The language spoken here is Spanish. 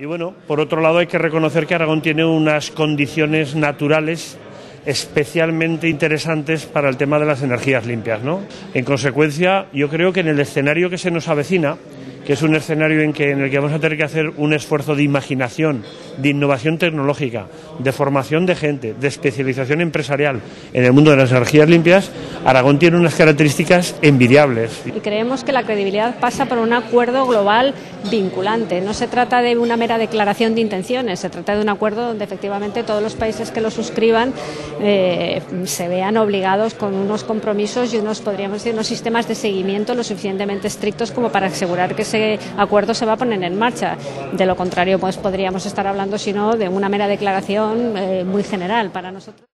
Y bueno, por otro lado hay que reconocer que Aragón tiene unas condiciones naturales especialmente interesantes para el tema de las energías limpias. ¿no? En consecuencia, yo creo que en el escenario que se nos avecina, que es un escenario en, que, en el que vamos a tener que hacer un esfuerzo de imaginación, de innovación tecnológica, de formación de gente, de especialización empresarial en el mundo de las energías limpias, Aragón tiene unas características envidiables. Y creemos que la credibilidad pasa por un acuerdo global vinculante. No se trata de una mera declaración de intenciones, se trata de un acuerdo donde efectivamente todos los países que lo suscriban eh, se vean obligados con unos compromisos y unos, podríamos decir, unos sistemas de seguimiento lo suficientemente estrictos como para asegurar que se acuerdo se va a poner en marcha. De lo contrario, pues podríamos estar hablando, si no, de una mera declaración eh, muy general para nosotros.